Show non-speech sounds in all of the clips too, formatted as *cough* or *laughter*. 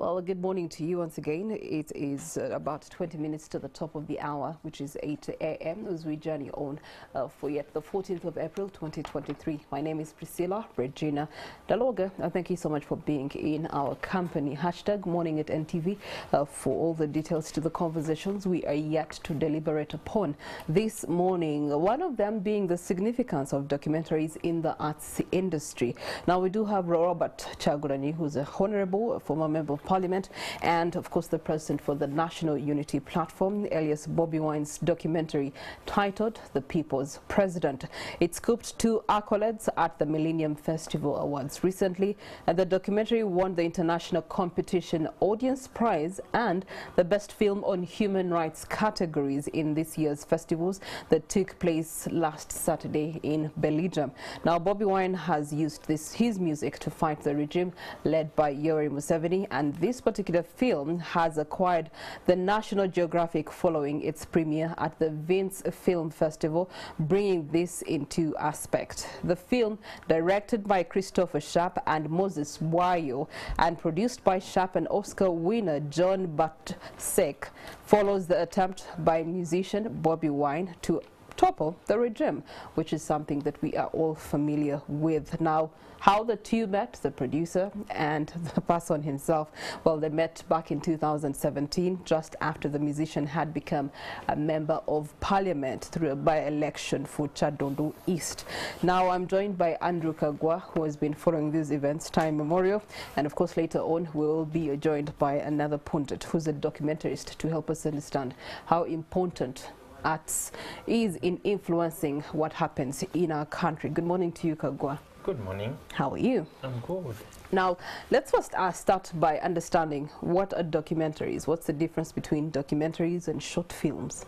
Well, good morning to you once again. It is uh, about 20 minutes to the top of the hour, which is 8 a.m. as we journey on uh, for yet the 14th of April 2023. My name is Priscilla Regina Daloga. Uh, thank you so much for being in our company. Hashtag morning at NTV uh, for all the details to the conversations we are yet to deliberate upon this morning. One of them being the significance of documentaries in the arts industry. Now, we do have Robert Kyagulanyi, who's a honorable former member of Parliament, and of course the president for the National Unity Platform, Elias Bobby Wine's documentary titled The People's President. It scooped two accolades at the Millennium Festival Awards recently, and the documentary won the International Competition Audience Prize and the Best Film on Human Rights categories in this year's festivals that took place last Saturday in Belgium. Now, Bobby Wine has used this his music to fight the regime led by Yoweri Museveni, and this particular film has acquired the National Geographic following its premiere at the Venice Film Festival, bringing this into aspect. The film, directed by Christopher Sharp and Moses Bwayo, and produced by Sharp and Oscar winner John Battsek, follows the attempt by musician Bobby Wine to topple the regime, which is something that we are all familiar with. Now, how the two met, the producer and *laughs* the person himself, well, they met back in 2017, just after the musician had become a member of parliament through a by-election for Kyaddondo East. Now, I'm joined by Andrew Kaggwa, who has been following these events time memorial, and of course, later on, we will be joined by another pundit, who's a documentarist, to help us understand how important arts is in influencing what happens in our country. Good morning to you, Kaggwa. Good morning. How are you? I'm good. Now, let's first uh, start by understanding what a documentary is. What's the difference between documentaries and short films?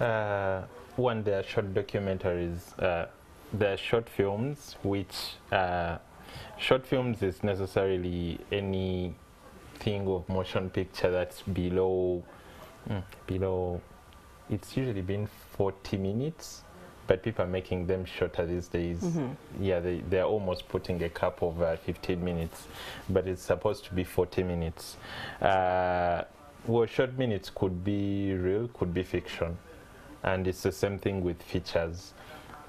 Uh, one, there are short documentaries. Uh, there are short films, which uh, short films is necessarily any thing of motion picture that's below mm, below it's usually been 40 minutes but people are making them shorter these days. Mm -hmm. yeah they, they're almost putting a cap of uh, 15 minutes but it's supposed to be 40 minutes. Uh, well short minutes could be real could be fiction and it's the same thing with features.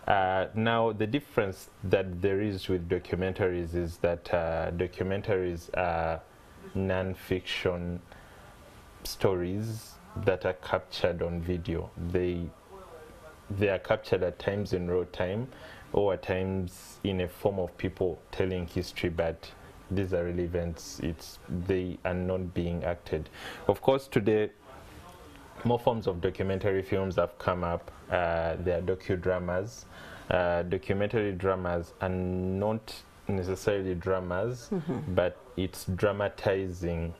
Uh, now the difference that there is with documentaries is that uh, documentaries are non-fiction stories that are captured on video. They they are captured at times in real time or at times in a form of people telling history but these are real events it's they are not being acted of course today more forms of documentary films have come up uh, there are docudramas uh, documentary dramas are not necessarily dramas mm -hmm. but it's dramatizing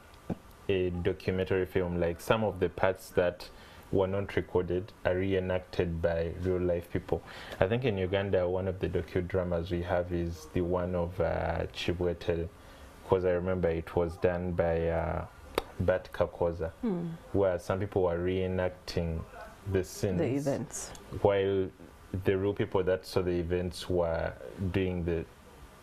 a documentary film, like some of the parts that were not recorded are reenacted by real life people. I think in Uganda, one of the docudramas we have is the one of uh, Chibwete, because I remember it was done by uh, Bat Kakoza, hmm. where some people were reenacting the scenes. The events. While the real people that saw the events were doing the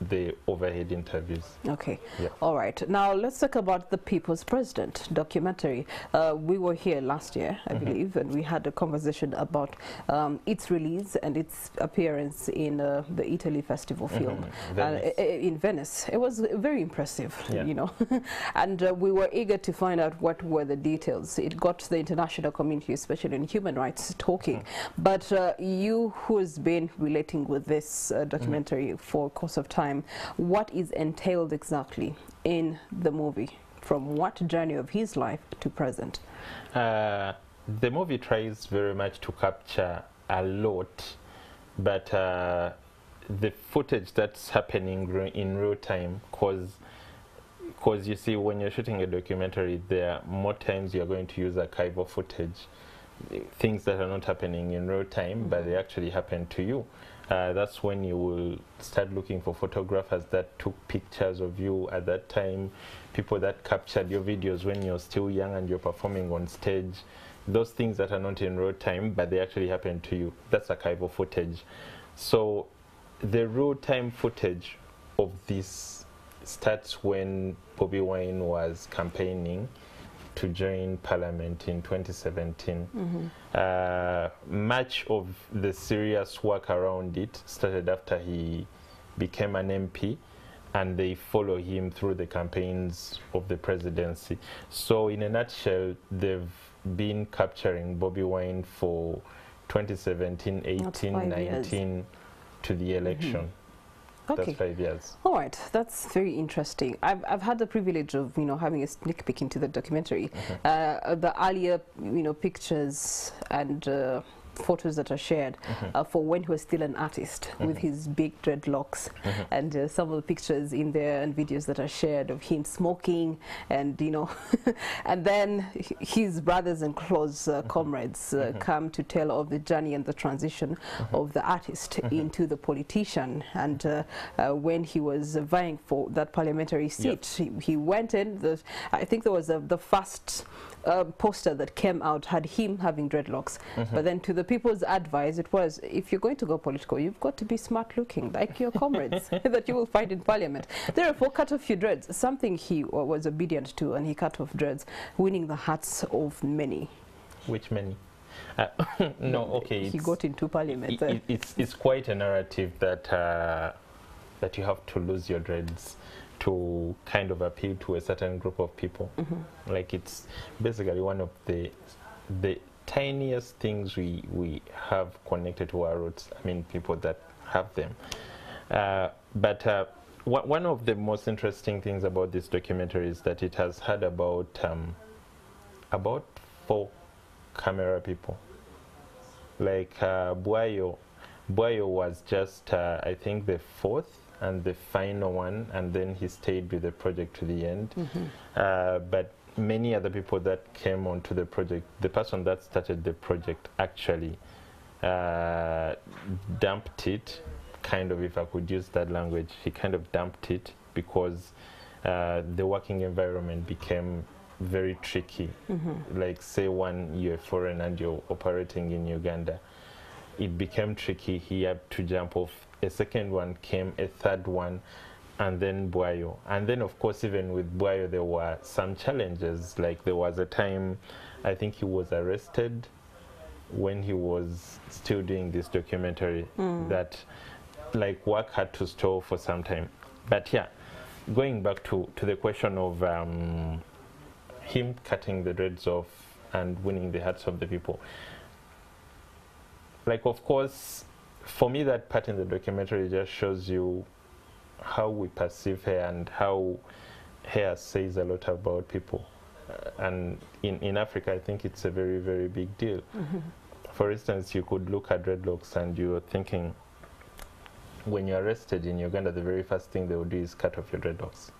the overhead interviews. Okay. Yeah. All right. Now let's talk about the People's President documentary. Uh, we were here last year, I mm -hmm. believe, and we had a conversation about um, its release and its appearance in uh, the Italy Festival film mm -hmm. Venice. Uh, in Venice. It was very impressive, yeah. you know, *laughs* and uh, we were eager to find out what were the details. It got the international community, especially in human rights, talking. Mm -hmm. But uh, you, who has been relating with this uh, documentary for a course of time, time, what is entailed exactly in the movie from what journey of his life to present? Uh, the movie tries very much to capture a lot, but uh, the footage that's happening in real time cause because you see when you're shooting a documentary there are more times you're going to use archival footage things that are not happening in real time mm -hmm. but they actually happen to you uh, that's when you will start looking for photographers that took pictures of you at that time, people that captured your videos when you're still young and you're performing on stage. Those things that are not in real time, but they actually happen to you. That's archival footage. So the real time footage of this starts when Bobby Wine was campaigning to join parliament in 2017. Uh, much of the serious work around it started after he became an MP and they follow him through the campaigns of the presidency. So, in a nutshell, they've been capturing Bobby Wine for 2017, 18, five years. 19 to the election. Okay. That's five years. All right, that's very interesting. I've, I've had the privilege of you know having a sneak peek into the documentary. Uh, the earlier you know pictures and uh, photos that are shared uh, for when he was still an artist with his big dreadlocks, and uh, some of the pictures in there and videos that are shared of him smoking and you know, *laughs* and then his brothers and close uh, comrades uh, come to tell of the journey and the transition of the artist into the politician. And uh, uh, when he was vying for that parliamentary seat he, he went in. The i think there was the first uh, poster that came out had him having dreadlocks. But then to the people's advice it was if you're going to go political you've got to be smart looking like your comrades *laughs* *laughs* that you will find in parliament. Therefore cut off your dreads. Something he uh, was obedient to and he cut off dreads winning the hearts of many. Which many? Uh, *laughs* no, okay. he got into parliament it- it- it's it's quite a narrative that uh, that you have to lose your dreads to kind of appeal to a certain group of people. Mm-hmm. Like it's basically one of the the tiniest things we we have connected to our roots. I mean, people that have them. Uh, but uh, one one of the most interesting things about this documentary is that it has had about um, about four camera people like uh, Bwayo. Bwayo was just, uh, I think, the fourth and the final one, and then he stayed with the project to the end. Uh, but many other people that came onto the project, the person that started the project actually uh, dumped it, kind of, if I could use that language, he kind of dumped it because uh, the working environment became very tricky. Like, say, one you're foreign and you're operating in Uganda, it became tricky. He had to jump off. A second one came, a third one, and then Bwayo. And then, of course, even with Bwayo, there were some challenges. Like, there was a time, I think he was arrested when he was still doing this documentary that like work had to stall for some time but yeah going back to, to the question of um, him cutting the dreads off and winning the hearts of the people like of course for me that part in the documentary just shows you how we perceive hair and how hair says a lot about people. Uh, and in, in africa i think it's a very very big deal. For instance you could look at dreadlocks and you're thinking when you're arrested in uganda the very first thing they will do is cut off your dreadlocks.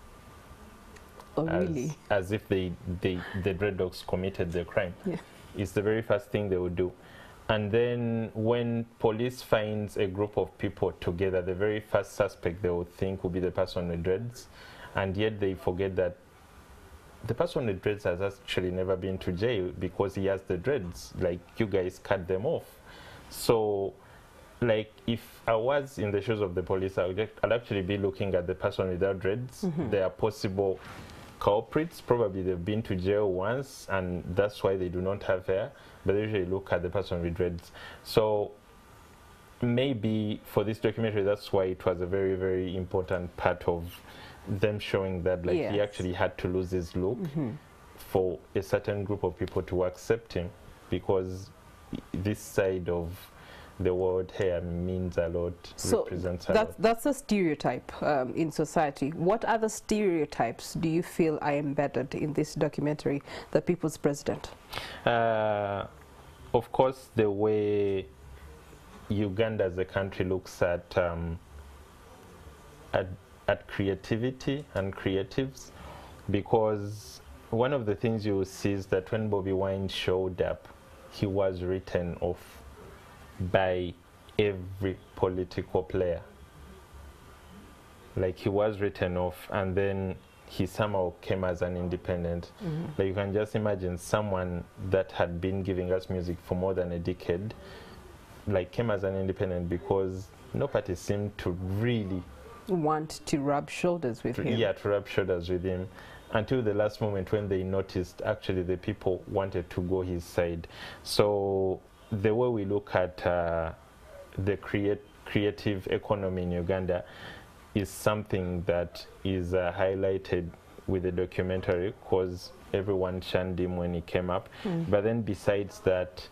Oh as, really? as if they, they the dreadlocks committed the crime. Yeah. it's the very first thing they would do and then when police finds a group of people together the very first suspect they would think will be the person with dreads. And yet they forget that the person with dreads has actually never been to jail because he has the dreads. Like you guys cut them off. So like if I was in the shoes of the police, I would I'd actually be looking at the person without dreads. Mm-hmm. They are possible culprits. Probably they've been to jail once, and that's why they do not have hair. But they usually look at the person with dreads. So maybe for this documentary, that's why it was a very, very important part of them showing that like he actually had to lose his look mm-hmm. for a certain group of people to accept him because this side of the word hair means a lot, So represents a that's, lot. that's a stereotype um, in society. What other stereotypes do you feel are embedded in this documentary, The People's President? Uh, of course, the way Uganda as a country looks at um, at, at creativity and creatives, because one of the things you will see is that when Bobby Wine showed up, he was written off by every political player. Like he was written off, and then he somehow came as an independent. Mm-hmm. Like you can just imagine someone that had been giving us music for more than a decade, like came as an independent because no party seemed to really want to rub shoulders with him. yeah, to rub shoulders with him until the last moment when they noticed actually the people wanted to go his side. So the way we look at uh, the create, creative economy in Uganda is something that is uh, highlighted with the documentary because everyone shunned him when he came up. Mm. But then besides that,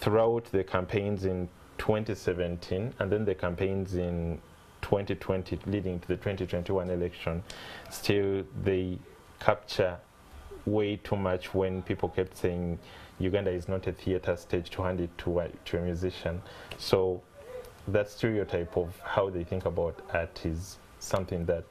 throughout the campaigns in 2017 and then the campaigns in 2020 leading to the 2021 election, still they capture way too much when people kept saying Uganda is not a theater stage to hand it to a, to a musician. So that stereotype of how they think about art is something that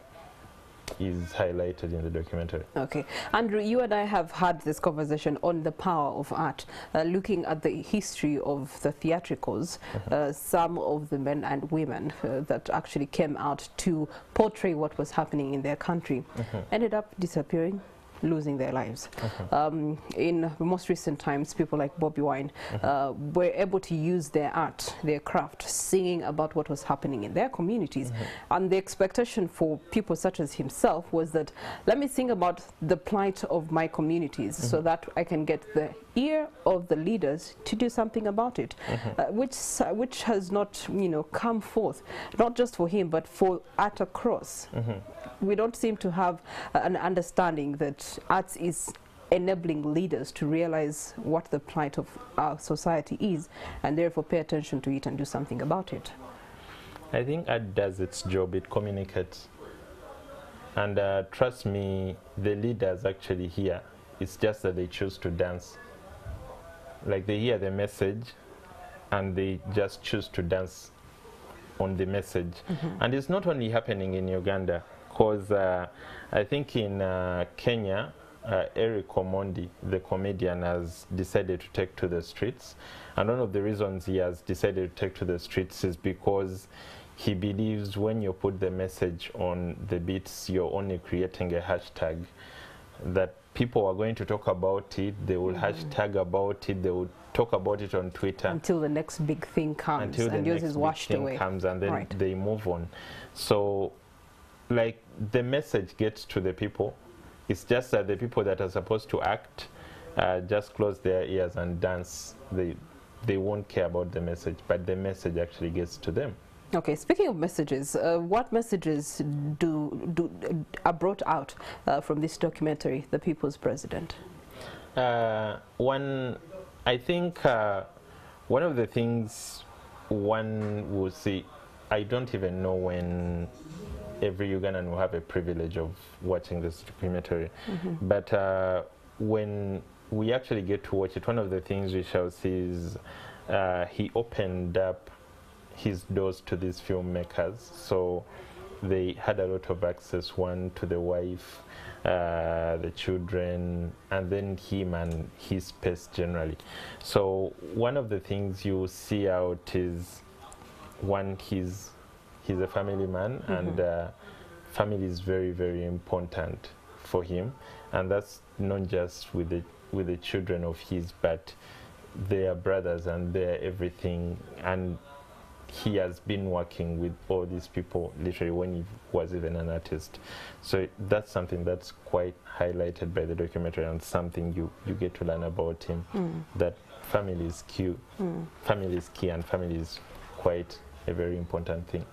is highlighted in the documentary. Okay. Andrew, you and I have had this conversation on the power of art, uh, looking at the history of the theatricals, uh, some of the men and women uh, that actually came out to portray what was happening in their country ended up disappearing losing their lives. Um, in most recent times, people like Bobby Wine uh, were able to use their art, their craft, singing about what was happening in their communities. And the expectation for people such as himself was that, let me sing about the plight of my communities so that I can get the ear of the leaders to do something about it, uh, which, s- which has not, you know, come forth, not just for him, but for art across we don't seem to have uh, an understanding that arts is enabling leaders to realize what the plight of our society is and therefore pay attention to it and do something about it. I think art does its job, it communicates. And uh, trust me, the leaders actually hear. It's just that they choose to dance. Like they hear the message and they just choose to dance on the message. And it's not only happening in Uganda, because uh, I think in uh, Kenya, uh, Eric Omondi, the comedian, has decided to take to the streets. And one of the reasons he has decided to take to the streets is because he believes when you put the message on the beats, you're only creating a hashtag that people are going to talk about it, they will hashtag about it, they will talk about it on Twitter Until the next big thing comes until the and yours next is big washed thing away. comes and then Right. they move on. So, like the message gets to the people. It's just that the people that are supposed to act uh, just close their ears and dance. They they won't care about the message, but the message actually gets to them. Okay, speaking of messages, uh, what messages do, do are brought out uh, from this documentary, The People's President? Uh, one, I think uh, one of the things one will see, I don't even know when every Ugandan will have a privilege of watching this documentary, but uh, when we actually get to watch it, one of the things we shall see is uh, he opened up his doors to these filmmakers. So they had a lot of access, one to the wife, uh, the children, and then him and his space generally. So one of the things you see out is one, he's, he's a family man, mm-hmm. and uh, family is very, very important for him. And that's not just with the, with the children of his, but their brothers and their everything. And he has been working with all these people literally when he was even an artist. So that's something that's quite highlighted by the documentary and something you, you get to learn about him. Mm. That family is key. Mm. Family is key and family is quite a very important thing.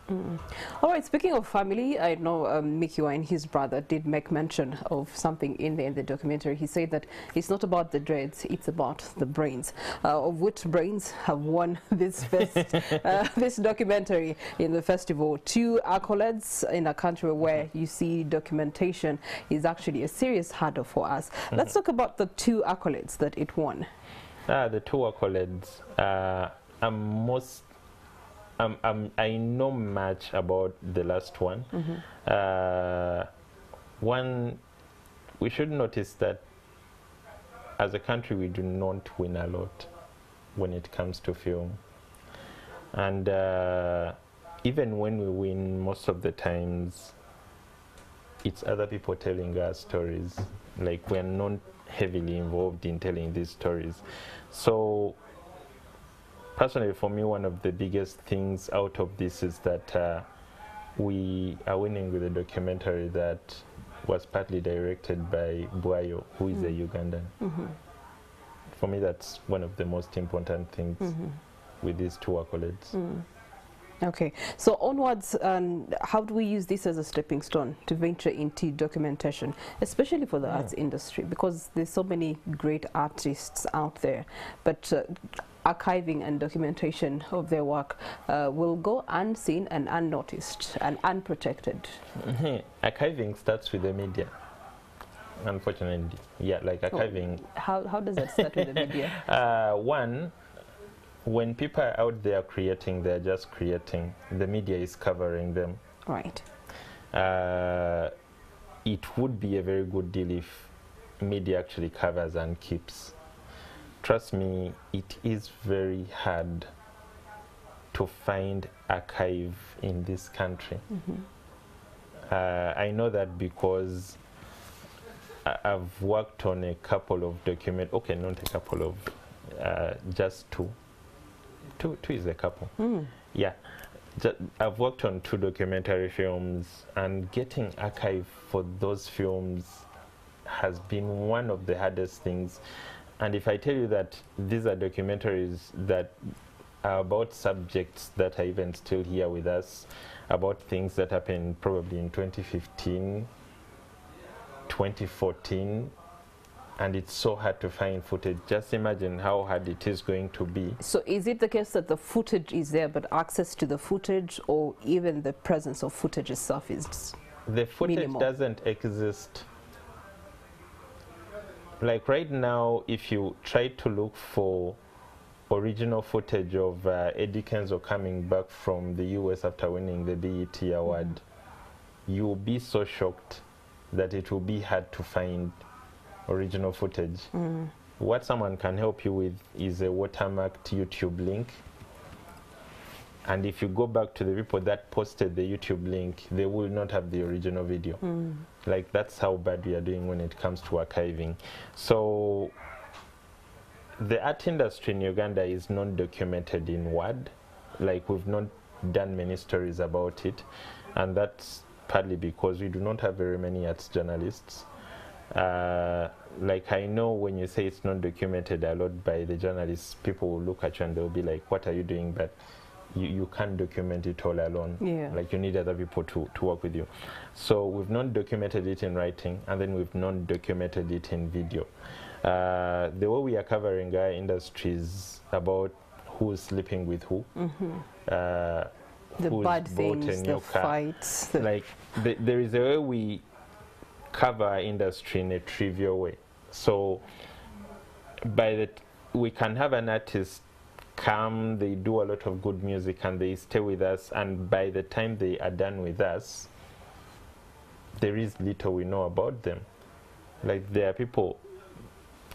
All right, speaking of family, I know um, Mikie Wine, his brother, did make mention of something in the, in the documentary. He said that it's not about the dreads, it's about the brains. Uh, of which brains have won *laughs* this fest, *laughs* uh, this documentary in the festival. Two accolades in a country where you see documentation is actually a serious hurdle for us. Let's talk about the two accolades that it won. Ah, the two accolades. Uh, I'm most. Um, um, I know much about the last one. Uh, one, we should notice that as a country, we do not win a lot when it comes to film. And uh, even when we win, most of the times, it's other people telling us stories. Like we're not heavily involved in telling these stories. So, personally, for me, one of the biggest things out of this is that uh, we are winning with a documentary that was partly directed by Bwayo, who is a Ugandan. For me, that's one of the most important things with these two accolades. Okay, so onwards, um, how do we use this as a stepping stone to venture into documentation, especially for the arts industry? Because there's so many great artists out there, but uh, archiving and documentation of their work uh, will go unseen and unnoticed and unprotected. Mhm. Archiving starts with the media. Unfortunately, yeah, like archiving. How, how does that start with the media? *laughs* Uh, one, when people are out there creating, they're just creating. The media is covering them. Right. Uh, it would be a very good deal if media actually covers and keeps. Trust me, it is very hard to find archive in this country. Uh, I know that because I- I've worked on a couple of document. Okay, not a couple of, uh, just two. Two, two is a couple. Yeah, Ju- I've worked on two documentary films, and getting archive for those films has been one of the hardest things. And if I tell you that these are documentaries that are about subjects that are even still here with us, about things that happened probably in 2015, 2014, and it's so hard to find footage. Just imagine how hard it is going to be. So is it the case that the footage is there, but access to the footage or even the presence of footage itself is The footage Minimal. doesn't exist. Like right now, if you try to look for original footage of uh, Eddie Kenzo coming back from the US after winning the BET award, you'll be so shocked that it will be hard to find original footage. What someone can help you with is a watermarked YouTube link. And if you go back to the people that posted the YouTube link, they will not have the original video. Like that's how bad we are doing when it comes to archiving. So the art industry in Uganda is not documented in word. Like we've not done many stories about it, and that's partly because we do not have very many arts journalists. Uh, like I know when you say it's not documented a lot by the journalists, people will look at you and they'll be like, "What are you doing?" But you, you can't document it all alone. Yeah. Like you need other people to, to work with you. So we've not documented it in writing, and then we've not documented it in video. Uh, the way we are covering our industry is about who's sleeping with who. Uh, Mm-hmm. the who's bad things, the car. fights. The Like the, there is a way we cover our industry in a trivial way. So by the t- we can have an artist come, they do a lot of good music and they stay with us and by the time they are done with us, there is little we know about them. Like there are people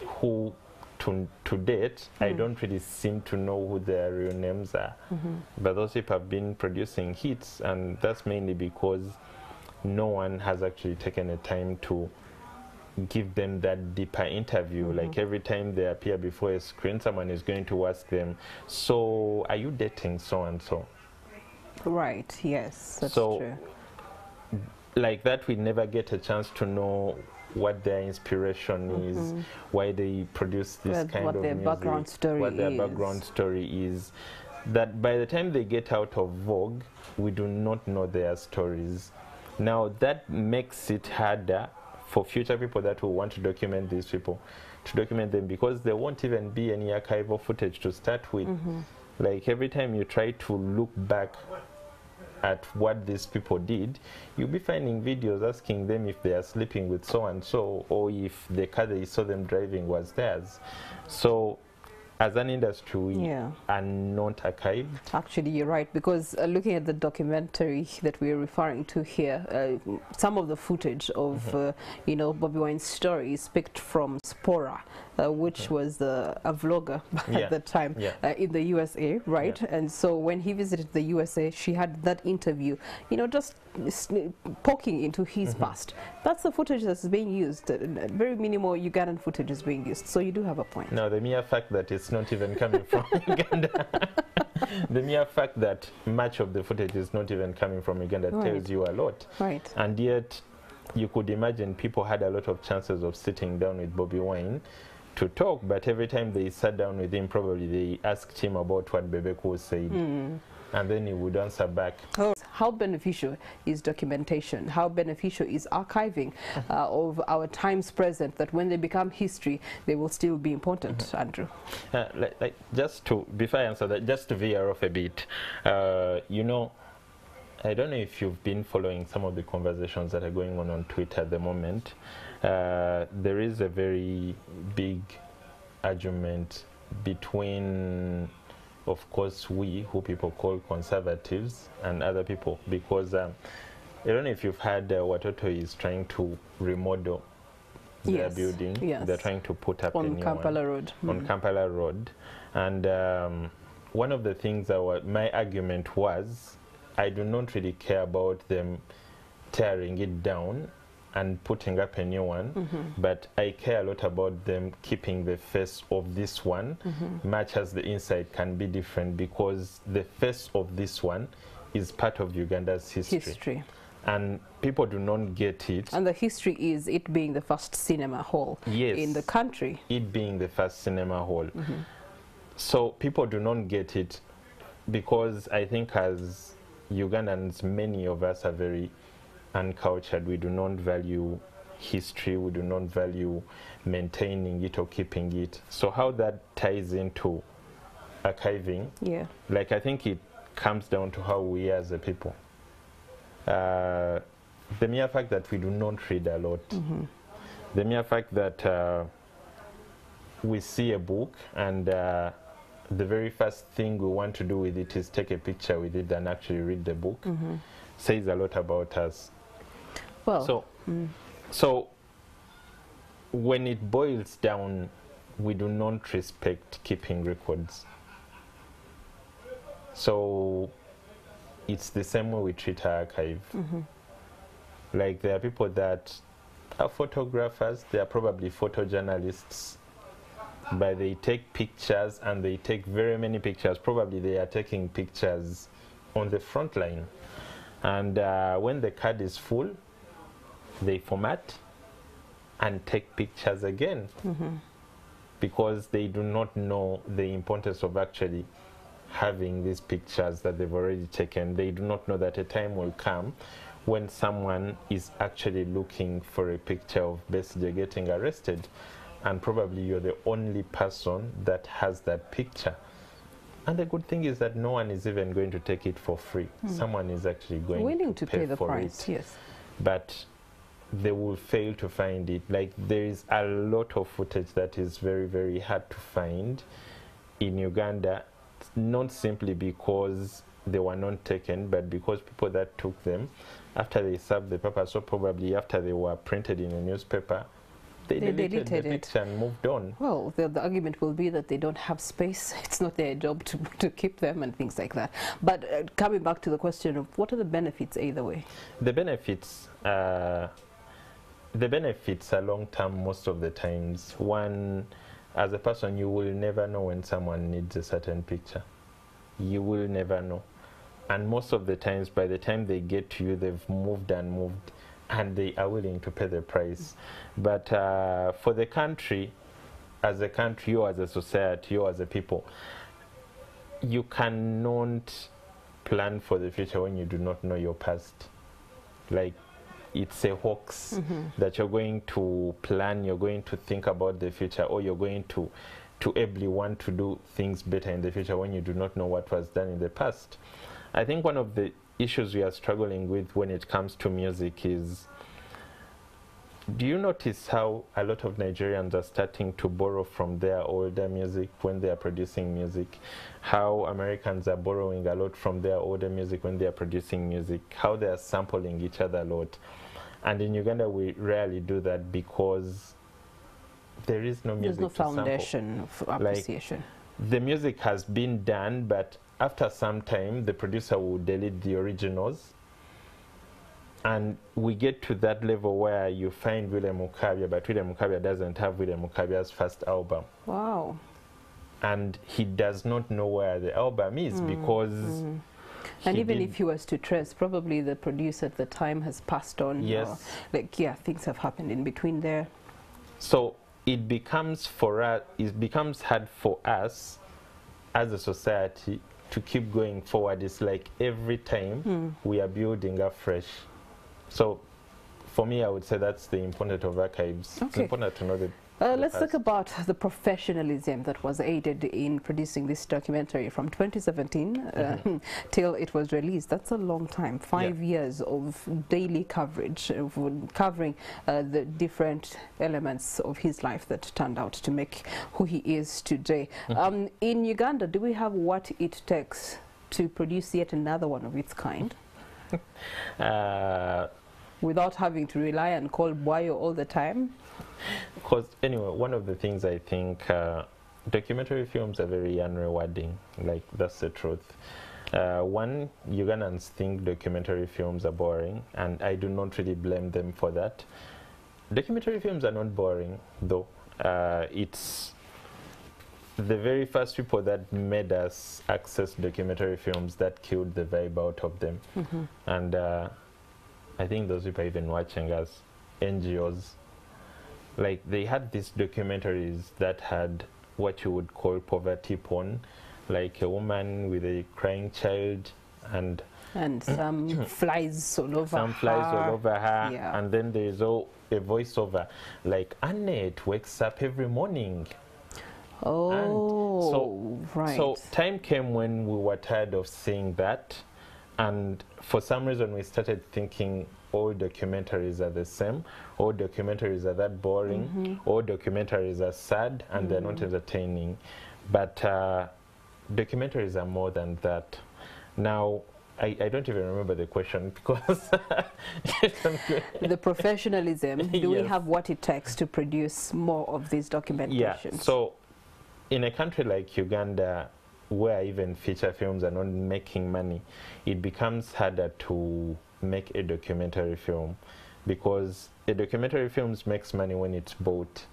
who to, to date, I hmm. don't really seem to know who their real names are. Mm-hmm. But those people have been producing hits, and that's mainly because no one has actually taken the time to give them that deeper interview. Mm-hmm. Like every time they appear before a screen, someone is going to ask them, So, are you dating so and so? right, yes, that's So, true. like that we never get a chance to know what their inspiration mm-hmm. is why they produce this What- kind what of their music background story what their is. background story is that by the time they get out of vogue we do not know their stories now that makes it harder for future people that will want to document these people to document them because there won't even be any archival footage to start with mm-hmm. like every time you try to look back at what these people did, you'll be finding videos asking them if they are sleeping with so and so or if the car they saw them driving was theirs. So, as an industry, we Yeah. are not archived. Actually, you're right because uh, looking at the documentary that we're referring to here, uh, some of the footage of Mm-hmm. uh, you know Bobby Wine's story is picked from Spora, uh, which was uh, a vlogger. *laughs* Yeah. at the time Yeah. uh, in the USA, right? And so when he visited the USA, she had that interview, you know, just poking into his Mm-hmm. past. That's the footage that's being used. Uh, very minimal Ugandan footage is being used. So you do have a point. No, the mere fact that it's not even coming from *laughs* Uganda. *laughs* the mere fact that much of the footage is not even coming from Uganda Right. tells you a lot. Right. And yet, you could imagine people had a lot of chances of sitting down with Bobby Wine to talk, but every time they sat down with him, probably they asked him about what Bebe Cool was saying, Hmm. and then he would answer back. Oh, How beneficial is documentation? How beneficial is archiving uh, of our times present that when they become history, they will still be important, Andrew? Uh, like, like just to before I answer that, just to veer off a bit, uh, you know, I don't know if you've been following some of the conversations that are going on on Twitter at the moment. Uh, there is a very big argument between, of course, we who people call conservatives and other people because um, I don't know if you've heard uh, Watoto is trying to remodel their Yes, building. yes. They're trying to put up a On new one Kampala Road. on Mm. Kampala Road. And um, one of the things that wa- my argument was I do not really care about them tearing it down and putting up a new one, Mm-hmm. but I care a lot about them keeping the face of this one, Mm-hmm. much as the inside can be different because the face of this one is part of Uganda's history. History. And people do not get it. And the history is it being the first cinema hall Yes. in the country. it being the first cinema hall. So people do not get it because I think as Ugandans, many of us are very uncultured. We do not value history. We do not value maintaining it or keeping it. So how that ties into archiving, Yeah. like I think it comes down to how we as a people. Uh, the mere fact that we do not read a lot, the mere fact that uh, we see a book and uh, the very first thing we want to do with it is take a picture with it and actually read the book says a lot about us. Well, So, so when it boils down, we do not respect keeping records. So it's the same way we treat our archive. Like there are people that are photographers, they are probably photojournalists, but they take pictures and they take very many pictures. Probably they are taking pictures on the front line. And uh, when the card is full, they format and take pictures again mm-hmm. because they do not know the importance of actually having these pictures that they've already taken. They do not know that a time will come when someone is actually looking for a picture of Besigye getting arrested, and probably you're the only person that has that picture. And the good thing is that no one is even going to take it for free. Hmm. Someone is actually going willing to pay the for price. it Yes. but they will fail to find it. Like there is a lot of footage that is very, very hard to find in Uganda, not simply because they were not taken, but because people that took them after they served the paper, so probably after they were printed in a newspaper, they, They deleted, deleted the it. and moved on. Well, the, the argument will be that they don't have space. *laughs* It's not their job to, to keep them and things like that. But uh, coming back to the question of what are the benefits either way? The benefits, uh, the benefits are long term most of the times. One, as a person, you will never know when someone needs a certain picture. You will never know. And most of the times, by the time they get to you, they've moved and moved and they are willing to pay the price. But uh, for the country, as a country, you as a society, you as a people, you cannot plan for the future when you do not know your past. Like it's a hoax mm-hmm. that you're going to plan, you're going to think about the future, or you're going to to ably want to do things better in the future when you do not know what was done in the past. I think one of the issues we are struggling with when it comes to music is do you notice how a lot of Nigerians are starting to borrow from their older music when they are producing music? How Americans are borrowing a lot from their older music when they are producing music? How they are sampling each other a lot? And in Uganda, we rarely do that because there is no music There's no foundation for appreciation. the music has been done, but after some time, the producer will delete the originals. And we get to that level where you find William Mukabya, but William Mukabya doesn't have William Mukabya's first album. wow. and he does not know where the album is hmm, because hmm. And he even did- if he was to trace, probably the producer at the time has passed on. or, Yes. like, yeah, things have happened in between there. So it becomes for us, it becomes hard for us as a society to keep going forward. It's like every time Hmm. we are building afresh. So for me, I would say that's the importance of archives. It's important to know that. Uh, let's talk about the professionalism that was aided in producing this documentary from 2017 uh, Mm-hmm. *laughs* till it was released. That's a long time, five years of daily coverage, of covering uh, the different elements of his life that turned out to make who he is today. Mm-hmm. Um, in Uganda, do we have what it takes to produce yet another one of its kind *laughs* Uh, without having to rely and call Bwayo all the time? Because anyway, one of the things I think uh, documentary films are very unrewarding. Like that's the truth. Uh, one, Ugandans think documentary films are boring, and I do not really blame them for that. Documentary films are not boring, though. Uh, it's the very first people that made us access documentary films that killed the vibe out of them. And uh, I think those people are even watching us, NGOs. Like they had these documentaries that had what you would call poverty porn, like a woman with a crying child and And *clears throat* some flies all over some flies her. all over her, Yeah. and then there's all a voiceover like Annette wakes up every morning. Oh, right. So time came when we were tired of seeing that, and for some reason we started thinking all documentaries are the same, all documentaries are that boring, Mm-hmm. all documentaries are sad and they're not entertaining. But uh, documentaries are more than that. Now, I, I don't even remember the question *laughs* because *laughs* the professionalism, do we have what it takes to produce more of these documentations? Yeah. So, in a country like Uganda, where even feature films are not making money, it becomes harder to make a documentary film because a documentary film makes money when it's bought,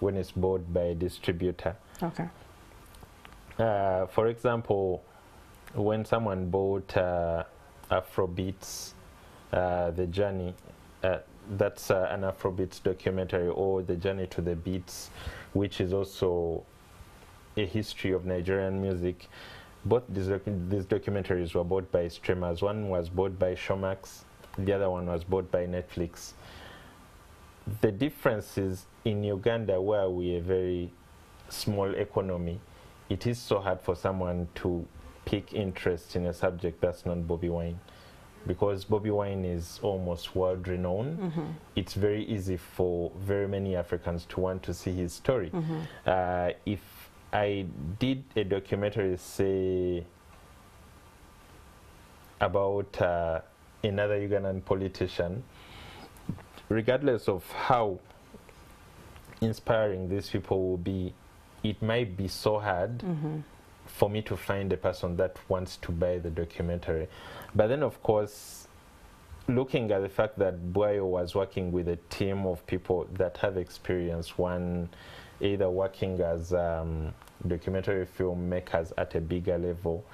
when it's bought by a distributor. Okay. Uh, for example, when someone bought uh, Afrobeats, uh, The Journey, uh, that's uh, an Afrobeats documentary, or The Journey to the Beats, which is also a history of Nigerian music. Both these, these documentaries were bought by streamers. One was bought by Showmax, the other one was bought by Netflix. The difference is in Uganda, where we are a very small economy, it is so hard for someone to pick interest in a subject that's not Bobby Wine. Because Bobby Wine is almost world renowned, it's very easy for very many Africans to want to see his story. Uh, if I did a documentary, say, about uh, another Ugandan politician, regardless of how inspiring these people will be, it might be so hard for me to find a person that wants to buy the documentary. But then, of course, looking at the fact that Bwayo was working with a team of people that have experience, one either working as um, documentary filmmakers at a bigger level.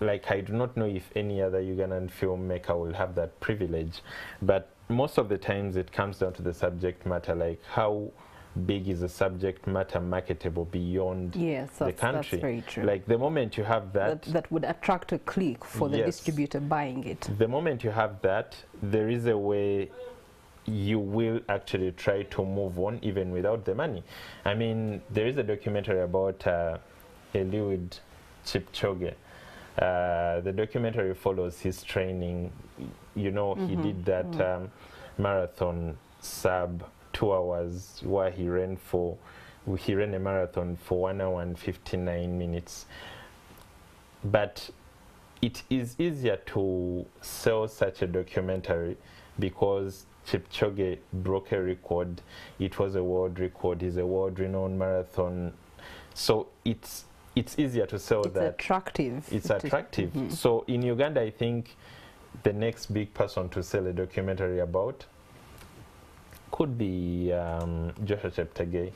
Like, I do not know if any other Ugandan filmmaker will have that privilege, but most of the times it comes down to the subject matter, like how big is the subject matter marketable beyond Yes, the country. that's very true. Like the moment you have that, that, that would attract a click for the Yes. distributor buying it. the moment you have that, there is a way you will actually try to move on even without the money. I mean, there is a documentary about uh, Eliud Kipchoge. Uh, the documentary follows his training. You know, he did that um, marathon sub two hours where he ran for he ran a marathon for one hour and 59 minutes. But it is easier to sell such a documentary because Kipchoge broke a record. It was a world record. He's a world-renowned marathon. So it's it's easier to sell It's that. attractive. It's attractive. Mhm. So in Uganda, I think the next big person to sell a documentary about could be um, Joshua Cheptegei.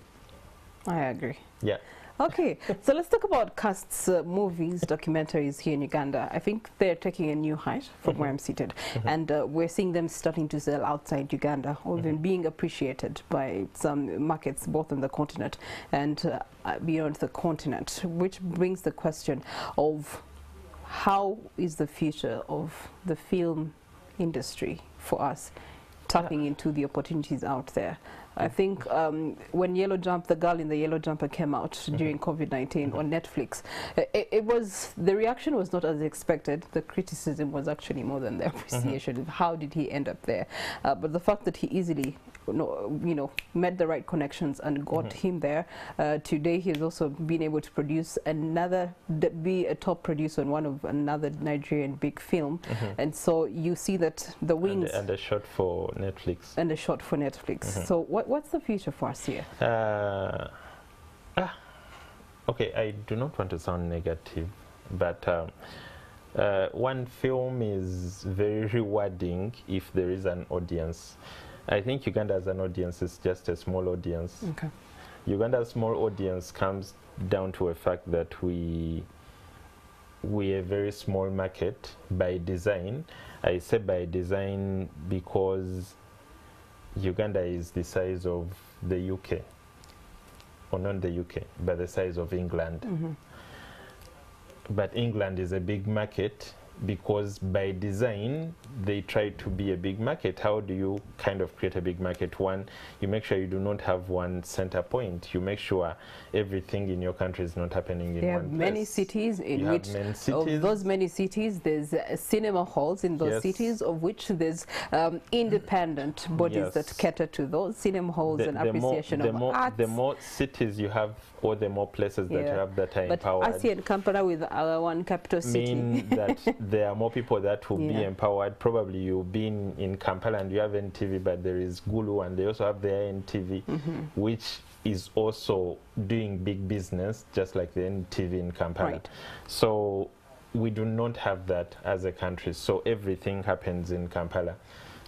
I agree. Yeah. Okay, so let's talk about casts, uh, movies, documentaries here in Uganda. I think they're taking a new height from Mhm. where I'm seated, Mhm. and uh, we're seeing them starting to sell outside Uganda, or even Mhm. being appreciated by some markets both on the continent and uh, uh, beyond the continent, which brings the question of how is the future of the film industry for us tapping into the opportunities out there. I think um, when Yellow Jump, the girl in the Yellow Jumper came out Mhm. during COVID 19 Mhm. on Netflix, it, it was the reaction was not as expected. The criticism was actually more than the appreciation. How did he end up there? Uh, but the fact that he easily, you know, met the right connections and got Mhm. him there. Uh, today, he has also been able to produce another, be a top producer on one of another Nigerian big film. Mhm. And so you see that the And, wings and a shot for Netflix. and a shot for Netflix. Mhm. So what, what's the future for us here? Uh, ah, okay, I do not want to sound negative, but um, uh, one film is very rewarding if there is an audience. I think Uganda as an audience is just a small audience. Okay. Uganda's small audience comes down to a fact that we we are a very small market by design. I say by design because Uganda is the size of the UK, or not the UK, but the size of England. hmm But England is a big market because by design they try to be a big market. How do you kind of create a big market? One, you make sure you do not have one center point. You make sure everything in your country is not happening in There are one many place. cities in You which, many of those many cities, there's uh, cinema halls in those Yes. cities, of which there's um, independent bodies that cater to those cinema halls the, and the more, appreciation the of more, arts. the more cities you have, or the more places that Yeah. have that are but empowered. I see in Kampala with our one capital city. mean that *laughs* there are more people that will be empowered. Probably you've been in Kampala and you have NTV, but there is Gulu and they also have their NTV, Mhm. which is also doing big business, just like the NTV in Kampala. Right. So we do not have that as a country. So everything happens in Kampala.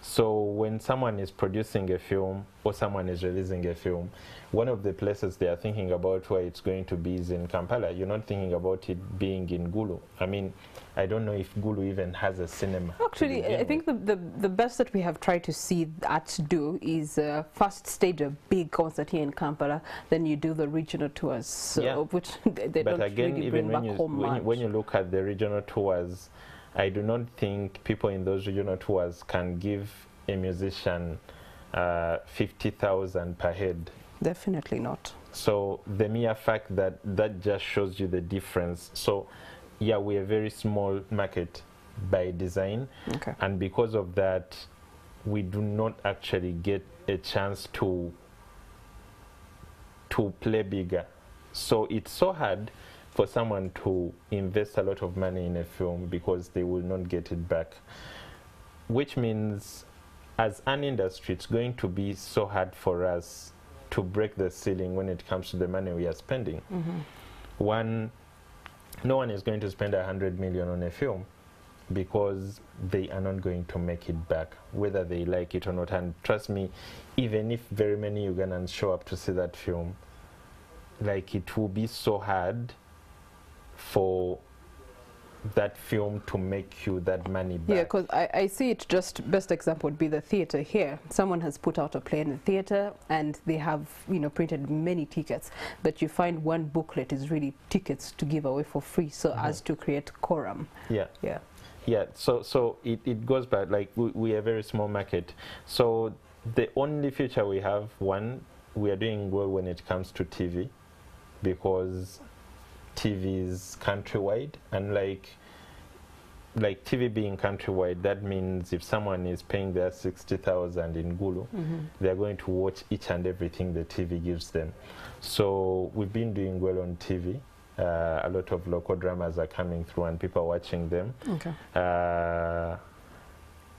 So when someone is producing a film or someone is releasing a film, one of the places they are thinking about where it's going to be is in Kampala. You're not thinking about it being in Gulu. I mean, I don't know if Gulu even has a cinema. Actually, I think the, the, the best that we have tried to see that do is uh, first stage a big concert here in Kampala, then you do the regional tours, so, Yeah. which *laughs* they, but don't again, really even bring when back you, home when, you, when you look at the regional tours, I do not think people in those regional tours can give a musician uh, 50,000 per head. Definitely not. So the mere fact that that just shows you the difference. So yeah, we're a very small market by design, Okay. and because of that, we do not actually get a chance to to play bigger. So it's so hard for someone to invest a lot of money in a film because they will not get it back. Which means, as an industry, it's going to be so hard for us to break the ceiling when it comes to the money we are spending. Mhm. One, no one is going to spend a hundred million on a film because they are not going to make it back, whether they like it or not. And trust me, even if very many Ugandans show up to see that film, like it will be so hard for that film to make you that money back. Yeah, because I, I see it just best example would be the theater here. Someone has put out a play in the theater and they have you know printed many tickets, but you find one booklet is really tickets to give away for free, so Mhm. as to create quorum. yeah. Yeah. Yeah, so so it, it goes back like we, we are a very small market. So the only future we have, one, we are doing well when it comes to TV because TV is countrywide and like like TV being countrywide, that means if someone is paying their 60,000 in Gulu, Mhm. they're going to watch each and everything the TV gives them. So we've been doing well on TV. Uh, a lot of local dramas are coming through and people are watching them. Okay. Uh,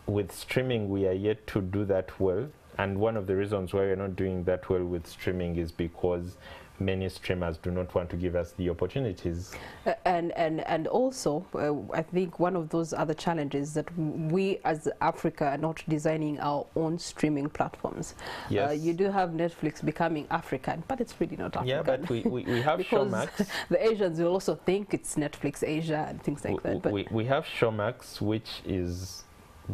with streaming, we are yet to do that well. And one of the reasons why we're not doing that well with streaming is because many streamers do not want to give us the opportunities. Uh, and and and also, uh, I think one of those other challenges that we as Africa are not designing our own streaming platforms. Uh, Yes. you do have Netflix becoming African, but it's really not African. Yeah, but we, we, we have *laughs* Showmax. *laughs* the Asians will also think it's Netflix Asia and things like we, that. But we, we have Showmax, which is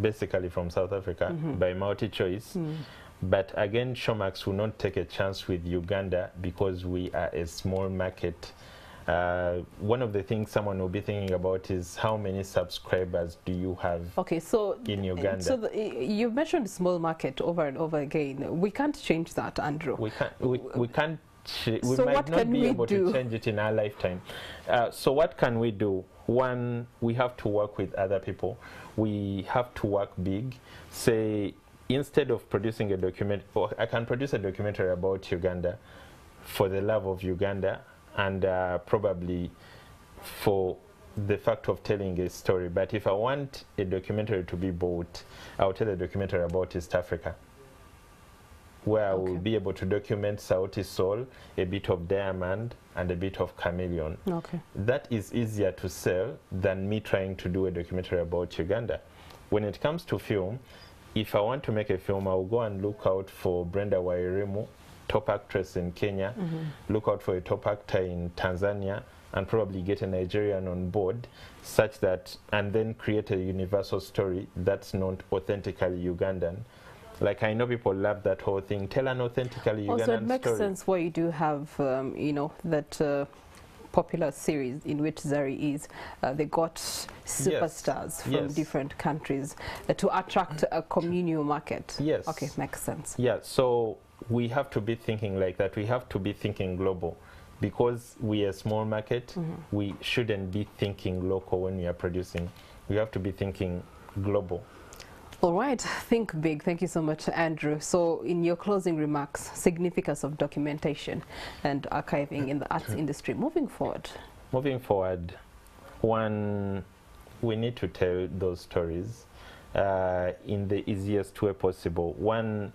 basically from South Africa Mhm. by MultiChoice. But again, Showmax will not take a chance with Uganda because we are a small market. Uh, one of the things someone will be thinking about is how many subscribers do you have okay, so in Uganda? So the, you've mentioned small market over and over again. We can't change that, Andrew. we can't we, we can't we So might not can be able do? to change it in our lifetime uh, so what can we do one we have to work with other people we have to work big say instead of producing a document or i can produce a documentary about uganda for the love of uganda and uh, probably for the fact of telling a story but if i want a documentary to be bought i'll tell a documentary about east africa where I will be able to document Sauti Sol, a bit of Diamond, and a bit of Chameleone. Okay. That is easier to sell than me trying to do a documentary about Uganda. When it comes to film, if I want to make a film, I'll go and look out for Brenda Wairimu, top actress in Kenya, look out for a top actor in Tanzania, and probably get a Nigerian on board, such that, and then create a universal story that's not authentically Ugandan. Like I know people love that whole thing. Tell an authentically Ugandan story. Also, it makes story. sense why you do have, um, you know, that uh, popular series in which Zari is. Uh, they got superstars from Yes. different countries uh, to attract a communal market. Yes. Okay, makes sense. Yeah, so we have to be thinking like that. We have to be thinking global. Because we are a small market, we shouldn't be thinking local when we are producing. We have to be thinking global. All right, think big. Thank you so much, Andrew. So, in your closing remarks, significance of documentation and archiving in the arts industry moving forward. Moving forward, one, we need to tell those stories uh, in the easiest way possible. One,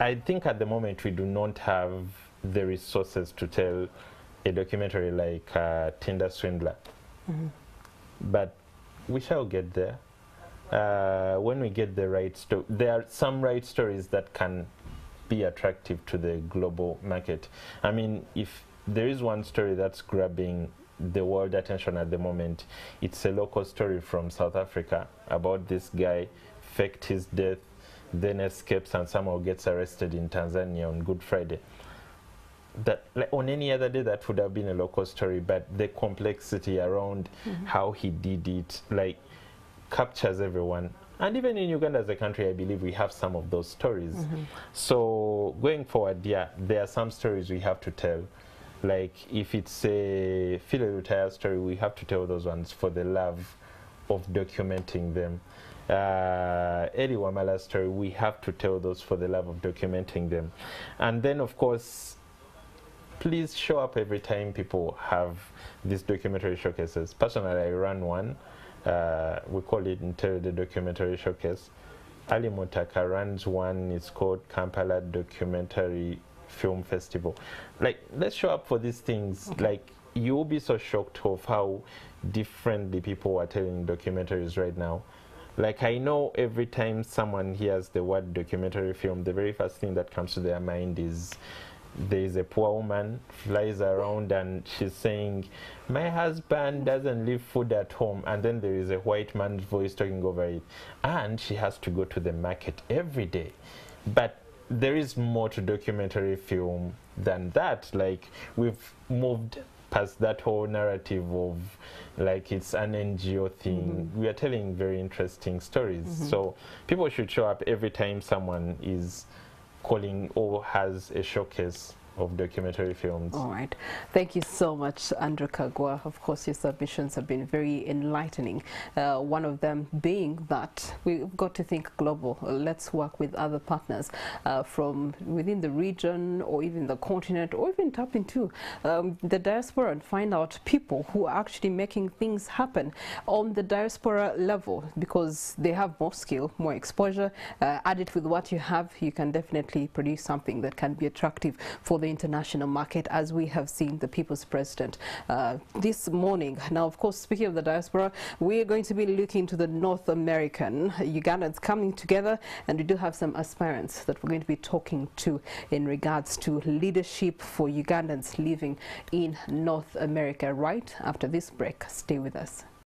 I think at the moment we do not have the resources to tell a documentary like uh, Tinder Swindler, but we shall get there. Uh, when we get the right story, there are some right stories that can be attractive to the global market. I mean, if there is one story that's grabbing the world attention at the moment, it's a local story from South Africa about this guy faked his death, then escapes and somehow gets arrested in Tanzania on Good Friday. That like, on any other day that would have been a local story, but the complexity around how he did it, like captures everyone. And even in Uganda as a country, I believe we have some of those stories. So going forward, yeah, there are some stories we have to tell. Like if it's a Philly Lutaaya story, we have to tell those ones for the love of documenting them. Uh, Elly Wamala's story, we have to tell those for the love of documenting them. And then, of course, please show up every time people have these documentary showcases. Personally, I run one. Uh, we call it the Documentary Showcase. Ali Mutaka runs one. It's called Kampala Documentary Film Festival. Like, let's show up for these things. Like, you'll be so shocked of how differently people are telling documentaries right now. Like, I know every time someone hears the word documentary film, the very first thing that comes to their mind is there is a poor woman flies around and she's saying my husband doesn't leave food at home. And then there is a white man's voice talking over it. And she has to go to the market every day. But there is more to documentary film than that. Like we've moved past that whole narrative of like it's an ngo thing. Mm-hmm. We are telling very interesting stories. Mm-hmm. So people should show up every time someone is calling or has a showcase of documentary films. All right. Thank you so much, Andrew Kaggwa. Of course, your submissions have been very enlightening. Uh, one of them being that we've got to think global. Let's work with other partners uh, from within the region or even the continent or even tap into um, the diaspora and find out people who are actually making things happen on the diaspora level because they have more skill, more exposure. Uh, add it with what you have, you can definitely produce something that can be attractive for the the international market as we have seen the People's President uh, this morning. Now, of course, speaking of the diaspora, we are going to be looking to the North American Ugandans coming together and we do have some aspirants that we're going to be talking to in regards to leadership for Ugandans living in North America right after this break. Stay with us.